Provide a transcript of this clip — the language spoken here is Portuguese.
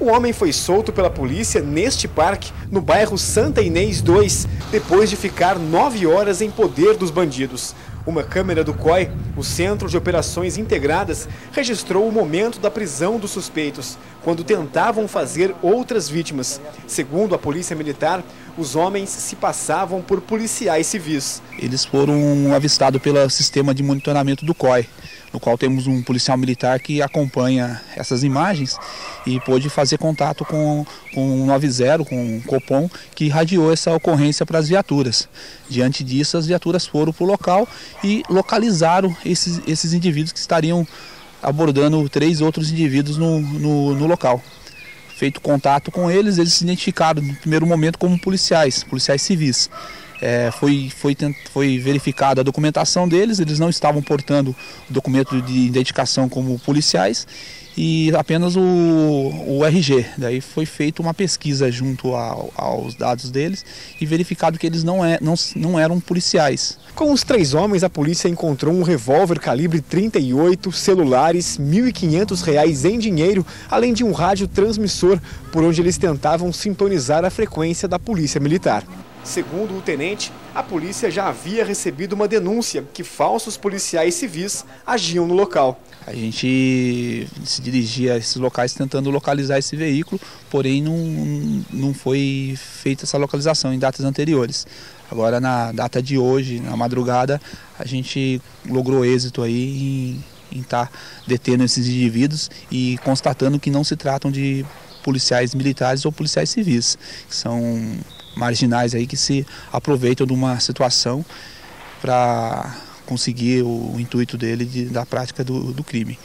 O homem foi solto pela polícia neste parque, no bairro Santa Inês 2, depois de ficar nove horas em poder dos bandidos. Uma câmera do COI, o Centro de Operações Integradas, registrou o momento da prisão dos suspeitos, quando tentavam fazer outras vítimas. Segundo a Polícia Militar, os homens se passavam por policiais civis. Eles foram avistados pelo sistema de monitoramento do COI, no qual temos um policial militar que acompanha essas imagens e pôde fazer contato com, com o 90, com o Copom, que irradiou essa ocorrência para as viaturas. Diante disso, as viaturas foram para o local e localizaram esses, esses indivíduos que estariam abordando três outros indivíduos no, no, no local feito contato com eles, eles se identificaram no primeiro momento como policiais, policiais civis. É, foi, foi, foi verificada a documentação deles, eles não estavam portando documento de identificação como policiais e apenas o, o RG. Daí foi feita uma pesquisa junto ao, aos dados deles e verificado que eles não, é, não, não eram policiais. Com os três homens, a polícia encontrou um revólver calibre 38, celulares, R$ 1.500 em dinheiro, além de um rádio transmissor, por onde eles tentavam sintonizar a frequência da polícia militar. Segundo o tenente, a polícia já havia recebido uma denúncia que falsos policiais civis agiam no local. A gente se dirigia a esses locais tentando localizar esse veículo, porém não, não foi feita essa localização em datas anteriores. Agora, na data de hoje, na madrugada, a gente logrou êxito aí em estar tá detendo esses indivíduos e constatando que não se tratam de policiais militares ou policiais civis, que são marginais aí que se aproveitam de uma situação para conseguir o, intuito dele de, da prática do, do crime.